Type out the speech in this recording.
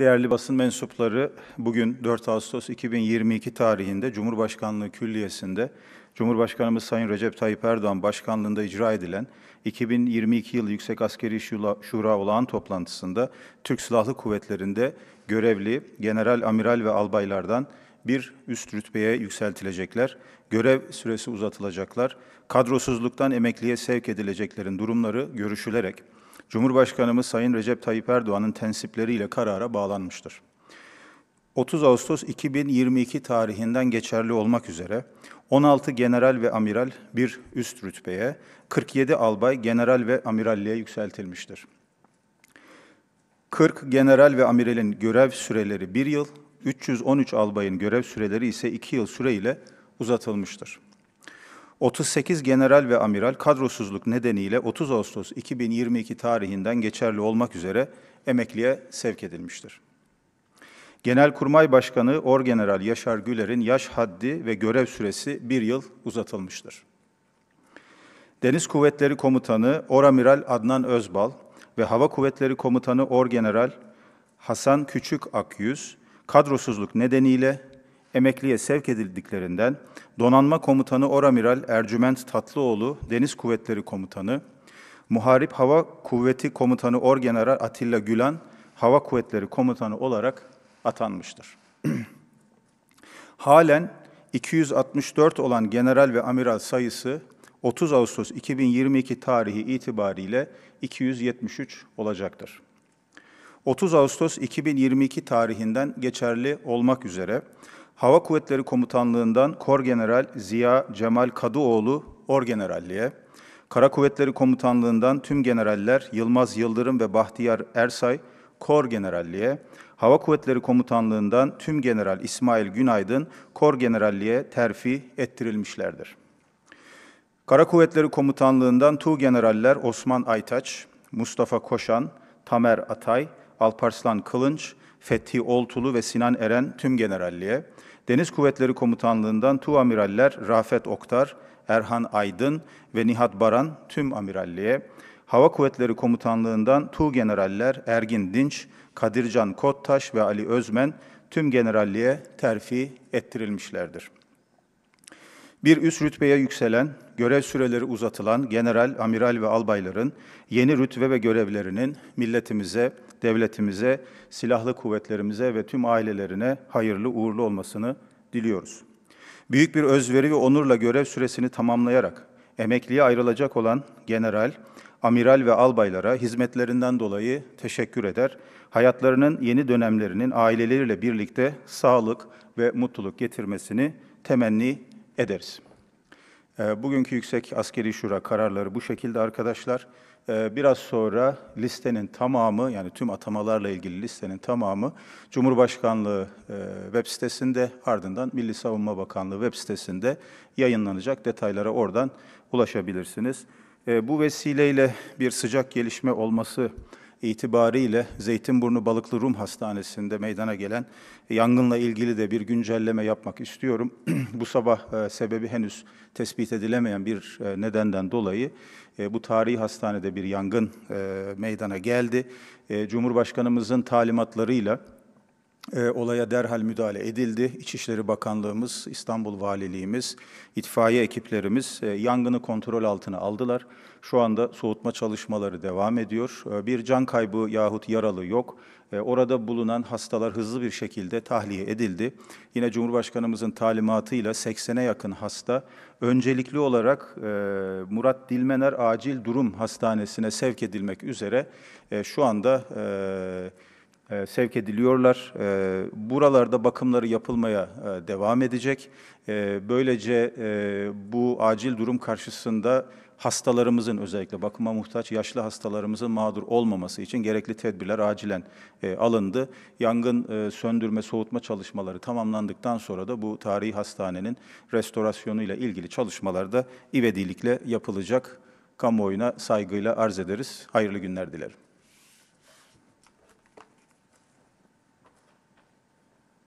Değerli basın mensupları, bugün 4 Ağustos 2022 tarihinde Cumhurbaşkanlığı Külliyesi'nde Cumhurbaşkanımız Sayın Recep Tayyip Erdoğan başkanlığında icra edilen 2022 yıl Yüksek Askeri Şura olağan toplantısında Türk Silahlı Kuvvetleri'nde görevli general, amiral ve albaylardan bir üst rütbeye yükseltilecekler, görev süresi uzatılacaklar, kadrosuzluktan emekliye sevk edileceklerin durumları görüşülerek Cumhurbaşkanımız Sayın Recep Tayyip Erdoğan'ın tensipleriyle karara bağlanmıştır. 30 Ağustos 2022 tarihinden geçerli olmak üzere 16 general ve amiral bir üst rütbeye, 47 albay general ve amiralliğe yükseltilmiştir. 40 general ve amiralin görev süreleri bir yıl, 313 albayın görev süreleri ise iki yıl süreyle uzatılmıştır. 38 general ve amiral kadrosuzluk nedeniyle 30 Ağustos 2022 tarihinden geçerli olmak üzere emekliye sevk edilmiştir. Genelkurmay Başkanı Orgeneral Yaşar Güler'in yaş haddi ve görev süresi bir yıl uzatılmıştır. Deniz Kuvvetleri Komutanı Oramiral Adnan Özbal ve Hava Kuvvetleri Komutanı Orgeneral Hasan Küçük Akyüz kadrosuzluk nedeniyle emekliye sevk edildiklerinden Donanma Komutanı Oramiral Ercüment Tatlıoğlu, Deniz Kuvvetleri Komutanı, Muharip Hava Kuvveti Komutanı Orgeneral Atilla Gülan, Hava Kuvvetleri Komutanı olarak atanmıştır. Halen 264 olan general ve amiral sayısı 30 Ağustos 2022 tarihi itibariyle 273 olacaktır. 30 Ağustos 2022 tarihinden geçerli olmak üzere Hava Kuvvetleri Komutanlığından Kor General Ziya Cemal Kadıoğlu Orgeneralliğe, Kara Kuvvetleri Komutanlığından tüm generaller Yılmaz Yıldırım ve Bahtiyar Ersay Kor Generalliğe, Hava Kuvvetleri Komutanlığından tüm General İsmail Günaydın Kor Generalliğe terfi ettirilmişlerdir. Kara Kuvvetleri Komutanlığından Tu Generaller Osman Aytaç, Mustafa Koşan, Tamer Atay, Alparslan Kılınç, Fethi Oltulu ve Sinan Eren tüm generalliğe, Deniz Kuvvetleri Komutanlığından Tu Amiraller Rafet Oktar, Erhan Aydın ve Nihat Baran tüm amiralliğe, Hava Kuvvetleri Komutanlığından Tu Generaller Ergin Dinç, Kadircan Kottaş ve Ali Özmen tüm generalliğe terfi ettirilmişlerdir. Bir üst rütbeye yükselen, görev süreleri uzatılan general, amiral ve albayların yeni rütbe ve görevlerinin milletimize, devletimize, silahlı kuvvetlerimize ve tüm ailelerine hayırlı uğurlu olmasını diliyoruz. Büyük bir özveri ve onurla görev süresini tamamlayarak emekliye ayrılacak olan general, amiral ve albaylara hizmetlerinden dolayı teşekkür eder. Hayatlarının yeni dönemlerinin aileleriyle birlikte sağlık ve mutluluk getirmesini temenni ederiz. Ee, bugünkü Yüksek Askeri Şura kararları bu şekilde arkadaşlar. Ee, biraz sonra listenin tamamı yani tüm atamalarla ilgili listenin tamamı Cumhurbaşkanlığı e, web sitesinde ardından Milli Savunma Bakanlığı web sitesinde yayınlanacak. Detaylara oradan ulaşabilirsiniz. Ee, bu vesileyle bir sıcak gelişme olması itibariyle Zeytinburnu Balıklı Rum Hastanesi'nde meydana gelen yangınla ilgili de bir güncelleme yapmak istiyorum. bu sabah e, sebebi henüz tespit edilemeyen bir e, nedenden dolayı e, bu tarihi hastanede bir yangın meydana geldi. Cumhurbaşkanımızın talimatlarıyla e, olaya derhal müdahale edildi. İçişleri Bakanlığımız, İstanbul Valiliğimiz, itfaiye ekiplerimiz e, yangını kontrol altına aldılar. Şu anda soğutma çalışmaları devam ediyor. E, bir can kaybı yahut yaralı yok. E, orada bulunan hastalar hızlı bir şekilde tahliye edildi. Yine Cumhurbaşkanımızın talimatıyla 80'e yakın hasta öncelikli olarak e, Murat Dilmener Acil Durum Hastanesi'ne sevk edilmek üzere e, şu anda e, e, sevk ediliyorlar. E, buralarda bakımları yapılmaya e, devam edecek. Böylece bu acil durum karşısında hastalarımızın özellikle bakıma muhtaç yaşlı hastalarımızın mağdur olmaması için gerekli tedbirler acilen alındı. Yangın söndürme, soğutma çalışmaları tamamlandıktan sonra da bu tarihi hastanenin restorasyonu ile ilgili çalışmalar da ivedilikle yapılacak. Kamuoyuna saygıyla arz ederiz. Hayırlı günler dilerim.